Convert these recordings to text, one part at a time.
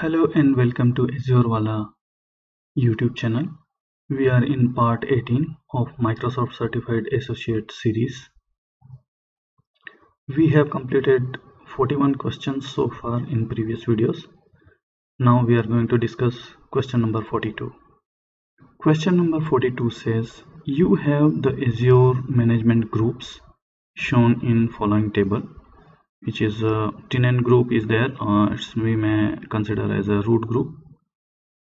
Hello and welcome to Azure Wala YouTube channel. We are in part 18 of Microsoft Certified Associate series. We have completed 41 questions so far in previous videos. Now we are going to discuss question number 42. Question number 42 says you have the Azure management groups shown in following table which is a uh, tenant group is there. Uh, it's we may consider as a root group.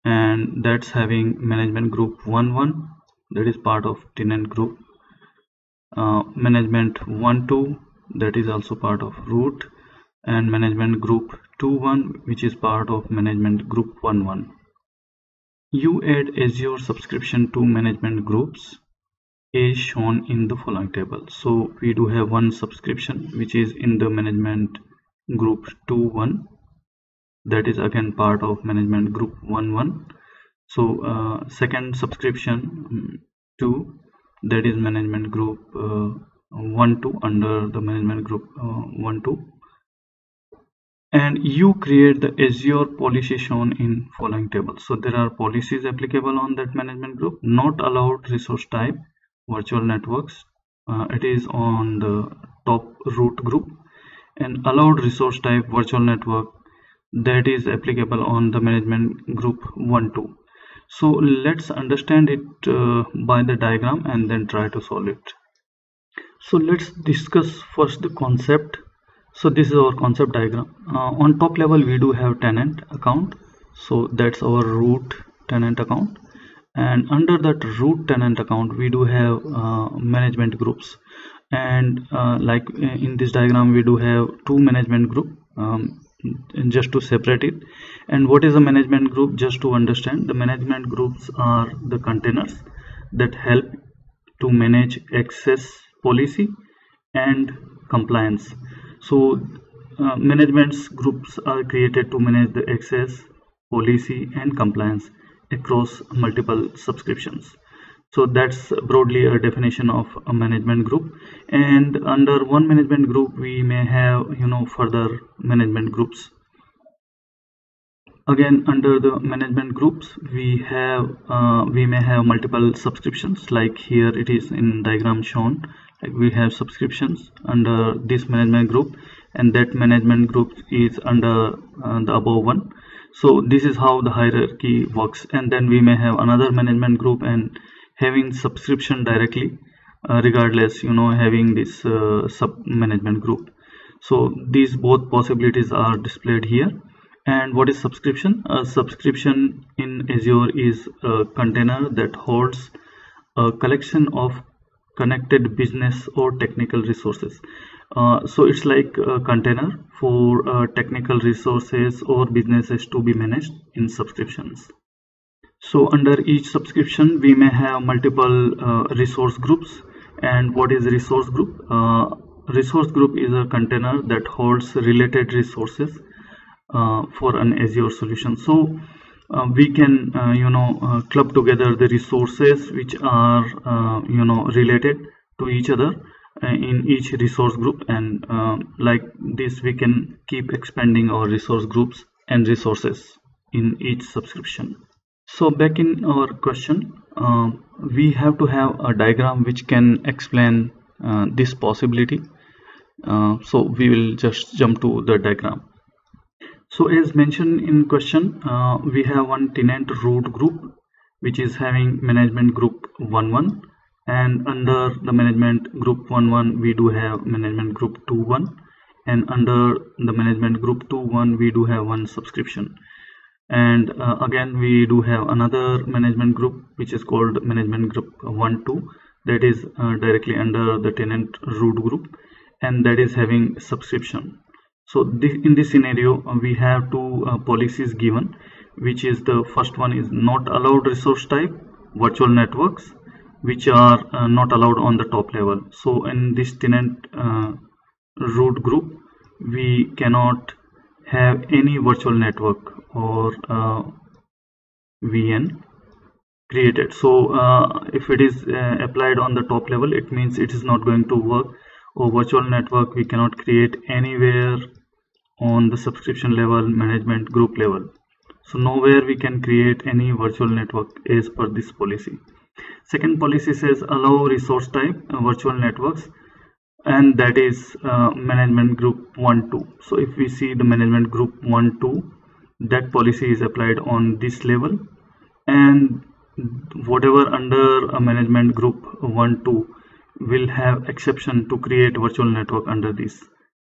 And that's having management group 1 1 that is part of tenant group. Uh, management 1 2 that is also part of root. And management group 2 1 which is part of management group 1 1 you add azure subscription to management groups is shown in the following table. So we do have one subscription which is in the management group 2 1 that is again part of management group 1 1 so uh, second subscription mm, 2 that is management group uh, 1 2 under the management group uh, 1 2 and you create the azure policy shown in following table. So there are policies applicable on that management group not allowed resource type virtual networks. Uh, it is on the top root group. And allowed resource type virtual network that is applicable on the management group 1 2 so let's understand it uh, by the diagram and then try to solve it. So let's discuss first the concept. So this is our concept diagram. Uh, on top level we do have tenant account. So that's our root tenant account and under that root tenant account we do have uh, management groups. And uh, like uh, in this diagram we do have two management group um, just to separate it. And what is a management group? Just to understand the management groups are the containers that help to manage access policy and compliance. So uh, managements groups are created to manage the access policy and compliance across multiple subscriptions. So that's broadly a definition of a management group. And under one management group we may have you know further management groups. Again under the management groups we have uh, we may have multiple subscriptions. Like here it is in diagram shown. Like we have subscriptions under this management group and that management group is under uh, the above one so this is how the hierarchy works. And then we may have another management group and having subscription directly uh, regardless you know having this uh, sub management group. So these both possibilities are displayed here. And what is subscription? A subscription in azure is a container that holds a collection of connected business or technical resources uh, so it's like a container for uh, technical resources or businesses to be managed in subscriptions. So under each subscription we may have multiple uh, resource groups. And what is resource group? Uh, resource group is a container that holds related resources uh, for an azure solution. So we can you know club together the resources which are you know related to each other. uh, in each resource group and uh, like this we can keep expanding our resource groups and resources in each subscription. So back in our question uh, we have to have a diagram which can explain uh, this possibility. Uh, so we will just jump to the diagram. So as mentioned in question uh, we have one tenant root group which is having management group 1 1 and under the management group 1 1 we do have management group 2 1 and under the management group 2 1 we do have one subscription. And uh, again we do have another management group which is called management group 1 2 that is uh, directly under the tenant root group. And that is having subscription. So this, in this scenario uh, we have two uh, policies given which is the first one is not allowed resource type virtual networks which are uh, not allowed on the top level. So in this tenant uh, root group we cannot have any virtual network or uh, VN created. So uh, if it is uh, applied on the top level it means it is not going to work. Or virtual network we cannot create anywhere on the subscription level management group level. So nowhere we can create any virtual network as per this policy second policy says allow resource type uh, virtual networks and that is uh, management group 1 2 so if we see the management group 1 2 that policy is applied on this level. And whatever under a management group 1 2 will have exception to create virtual network under this.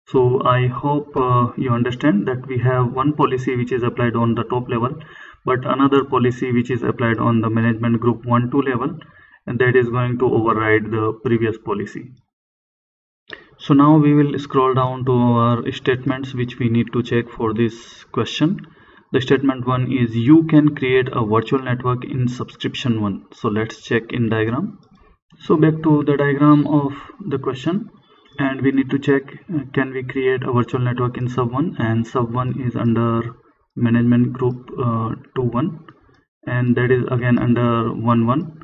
So i hope uh, you understand that we have one policy which is applied on the top level but another policy which is applied on the management group 1 2 level and that is going to override the previous policy. So now we will scroll down to our statements which we need to check for this question. The statement one is you can create a virtual network in subscription one. So let's check in diagram. So back to the diagram of the question. And we need to check uh, can we create a virtual network in sub 1 and sub 1 is under management group uh, 2 1 and that is again under 1 1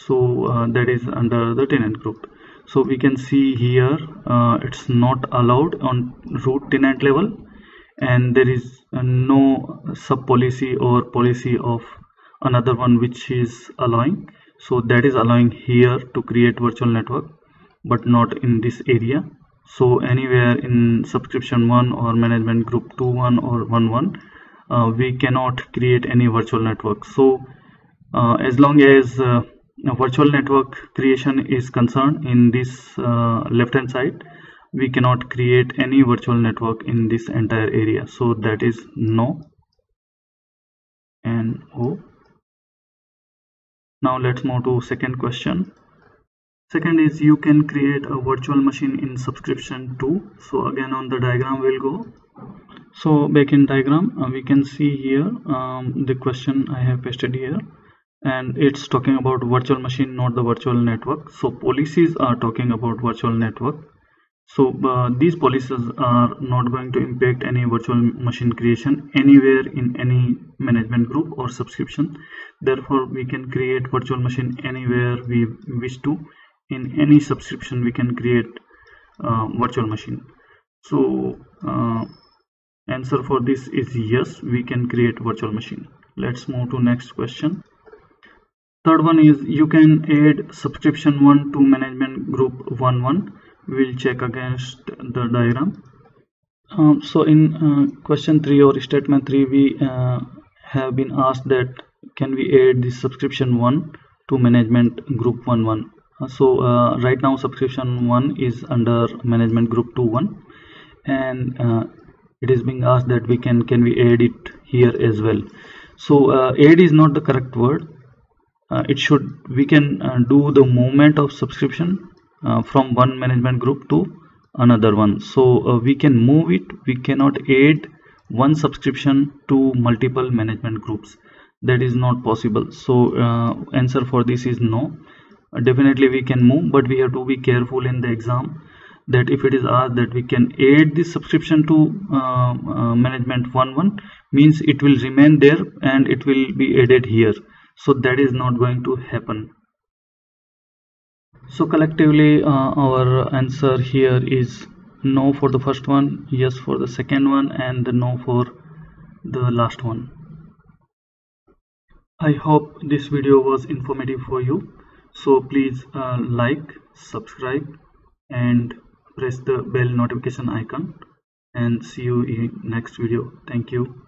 so uh, that is under the tenant group. So we can see here uh, it's not allowed on root tenant level. And there is uh, no sub policy or policy of another one which is allowing. So that is allowing here to create virtual network but not in this area. So anywhere in subscription 1 or management group 2 1 or 1 1 uh, we cannot create any virtual network. So uh, as long as uh, virtual network creation is concerned in this uh, left hand side we cannot create any virtual network in this entire area. So that is no and o. Now let's move to second question second is you can create a virtual machine in subscription 2 so again on the diagram we'll go. So back in diagram uh, we can see here um, the question i have pasted here. And it's talking about virtual machine not the virtual network. So policies are talking about virtual network. So uh, these policies are not going to impact any virtual machine creation anywhere in any management group or subscription. Therefore we can create virtual machine anywhere we wish to in any subscription we can create uh, virtual machine. So uh, answer for this is yes we can create virtual machine. Let's move to next question. Third one is you can add subscription 1 to management group 1 1 we'll check against the diagram. Um, so in uh, question 3 or statement 3 we uh, have been asked that can we add the subscription 1 to management group 1 1 uh, so uh, right now subscription 1 is under management group 2 1 and uh, it is being asked that we can can we add it here as well. So uh, add is not the correct word. Uh, it should we can uh, do the movement of subscription uh, from one management group to another one. So we can move it. We cannot add one subscription to multiple management groups. That is not possible. So answer for this is no definitely we can move but we have to be careful in the exam that if it is asked that we can add the subscription to uh, management 1 1 means it will remain there and it will be added here. So that is not going to happen. So collectively uh, our answer here is no for the first one yes for the second one and no for the last one. I hope this video was informative for you so please uh, like subscribe and press the bell notification icon and see you in next video. Thank you